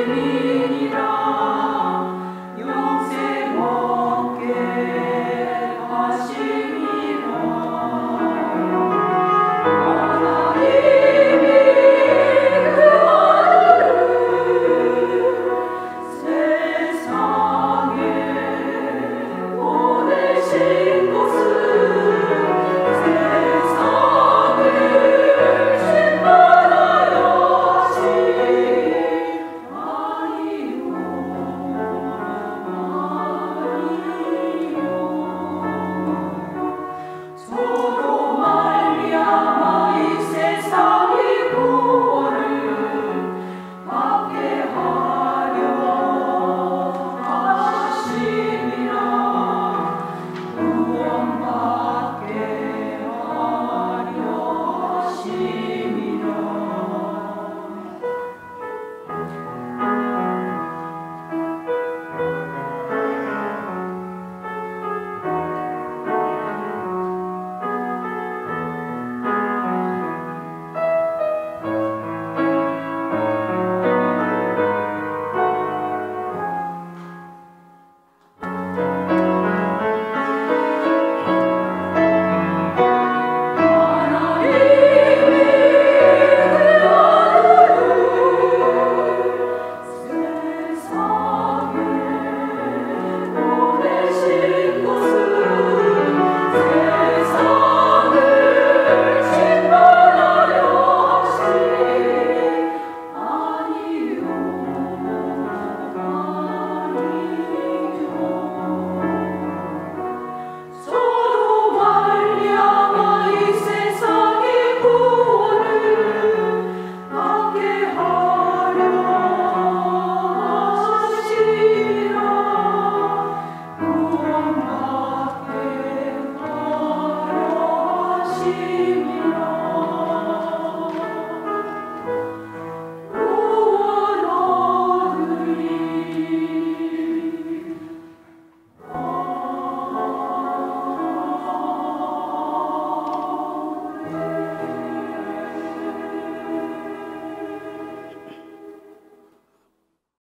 me. see me.